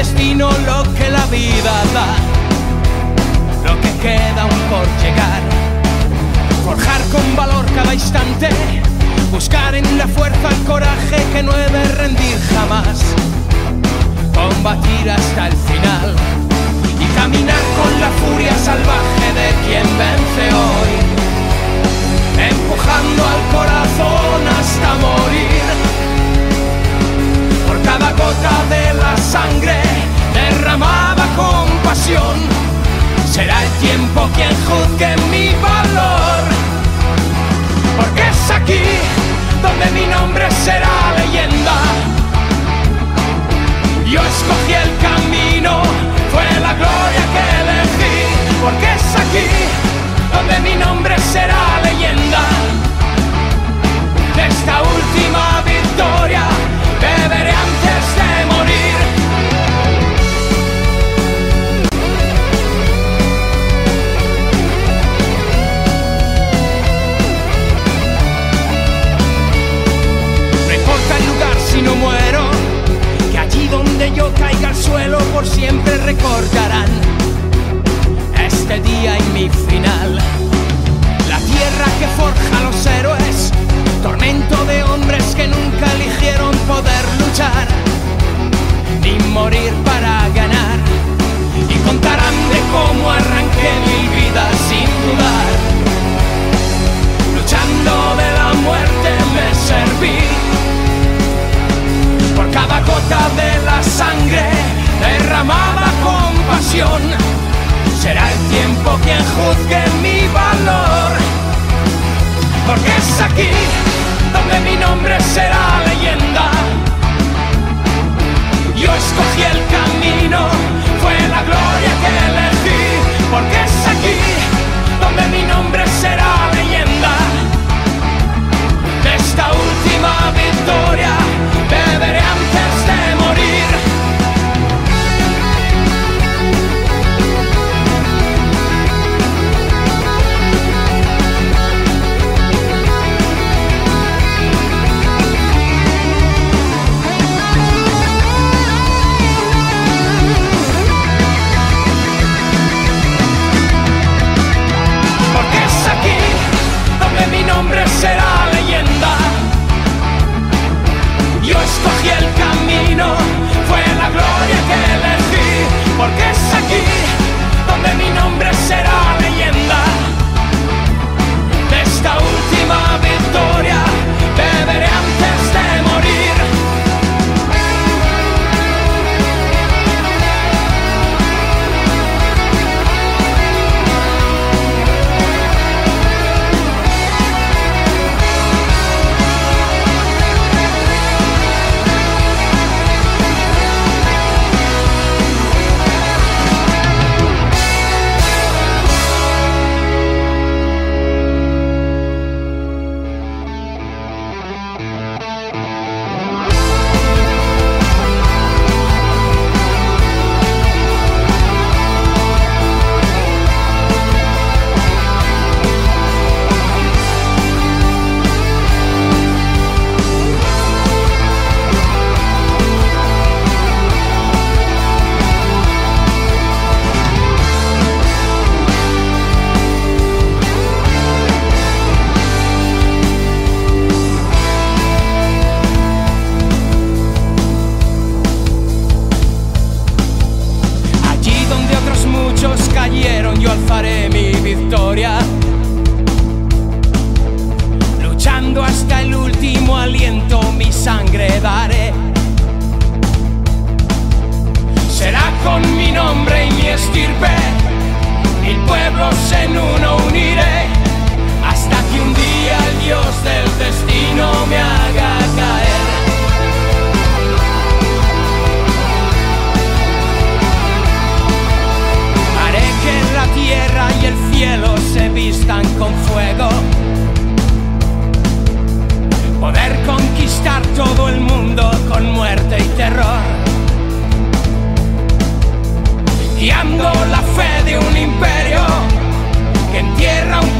destino lo que la vida da, lo que queda aún por llegar. Forjar con valor cada instante, buscar en la fuerza el coraje que no he de rendir jamás. Combatir hasta el final y caminar con la furia salvaje de quien vence hoy, empujando al corazón hasta morir. será.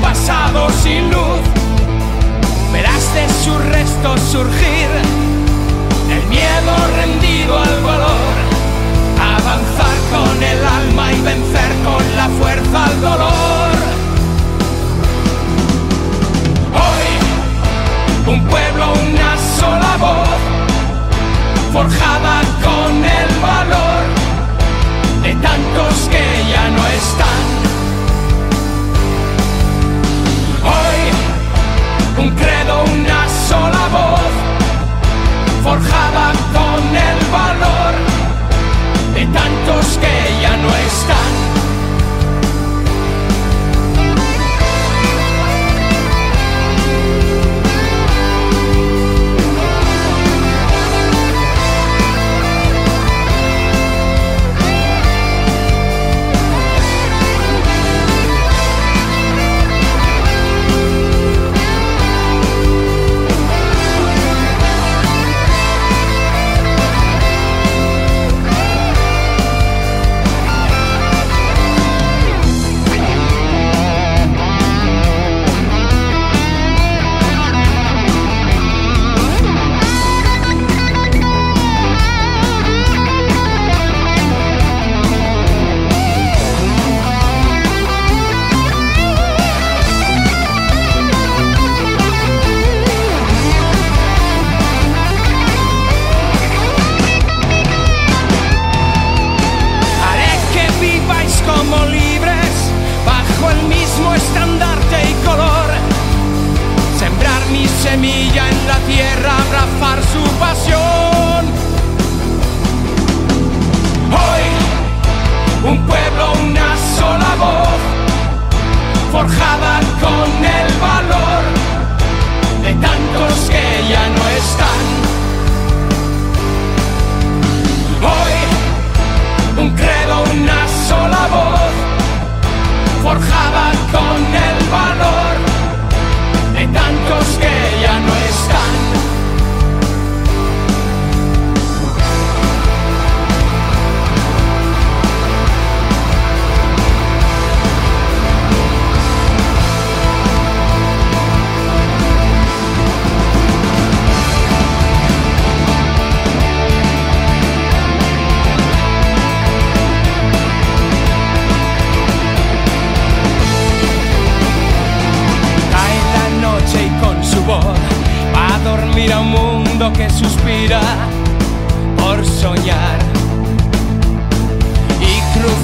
pasado sin luz. Verás de sus restos surgir el miedo rendido al valor. Avanzar con el alma y vencer con la fuerza al dolor. Hoy, un pueblo, una sola voz, forjada con el valor de tantos que ya no están.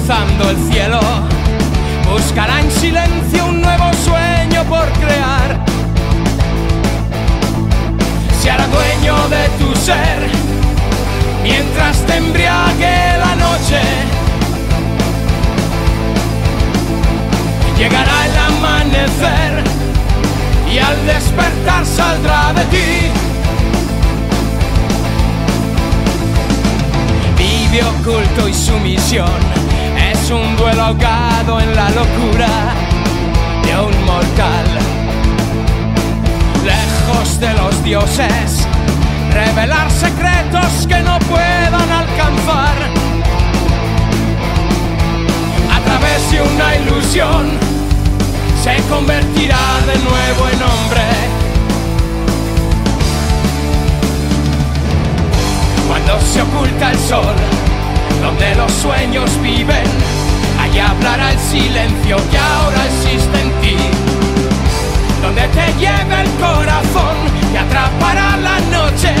Cruzando el cielo buscará en silencio un nuevo sueño por crear. Se hará dueño de tu ser mientras te embriague la noche. Llegará el amanecer y al despertar saldrá de ti. Vive oculto y su misión ahogado en la locura de un mortal. Lejos de los dioses, revelar secretos que no puedan alcanzar a través de una ilusión se convertirá de nuevo en hombre. Cuando se oculta el sol, donde los sueños viven, allí hablará el silencio que ahora existe en ti. Donde te lleve el corazón y atrapará la noche,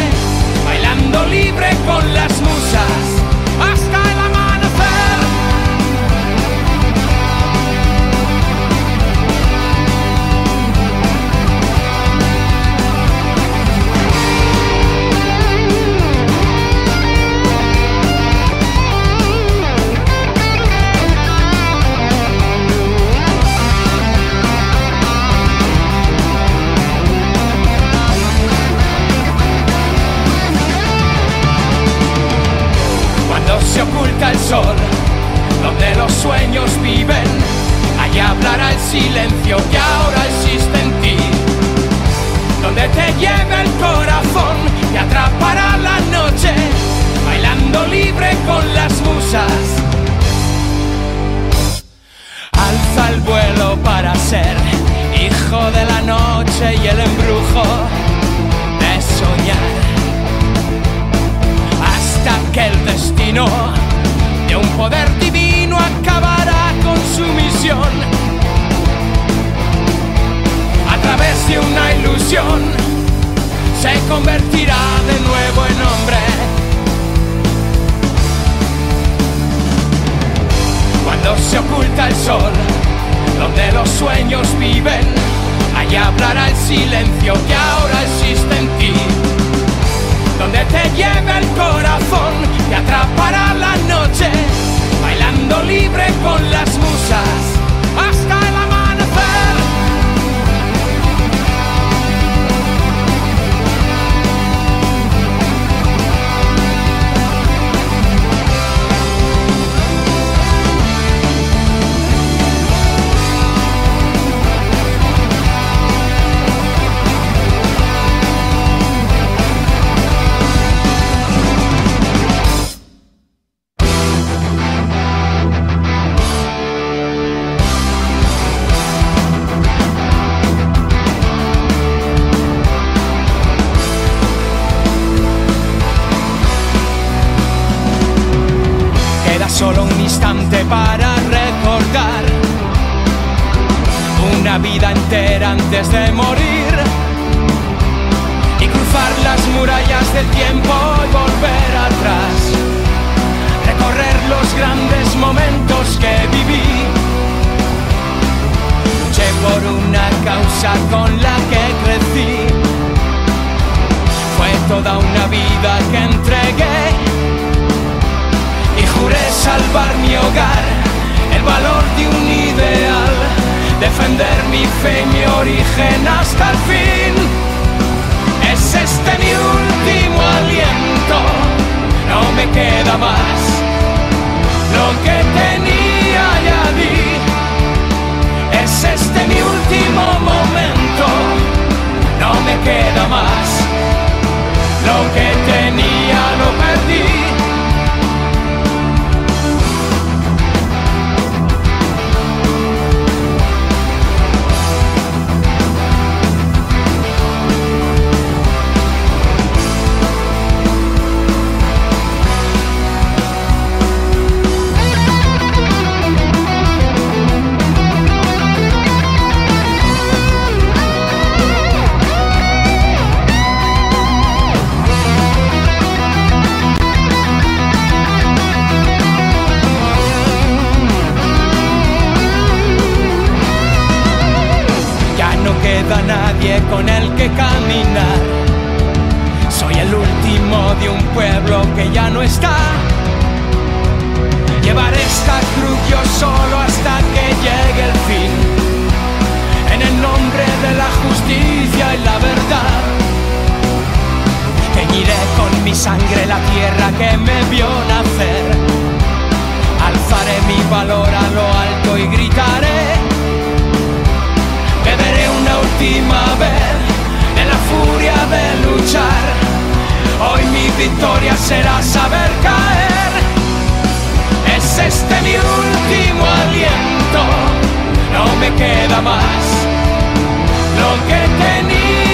bailando libre con las musas con las musas. Alza el vuelo para ser hijo de la noche y el embrujo de soñar hasta que el destino de un poder divino acabará con su misión. A través de una ilusión se convertirá de nuevo en hombre. sueños viven, allí hablará el silencio que ahora existe en ti. Donde te lleve el corazón, te atrapará la noche, bailando libre con las musas. Solo un instante para recordar una vida entera antes de morir y cruzar las murallas del tiempo y volver atrás, recorrer los grandes momentos que viví. Luché por una causa con la que crecí, fue toda una vida que entregué juré salvar mi hogar, el valor de un ideal, defender mi fe y mi origen hasta el fin. Es este mi último aliento, no me queda más. Lo que tenía ya di, es este mi último momento, no me queda más. Lo que victoria será saber caer. Es este mi último aliento, no me queda más lo que tenía.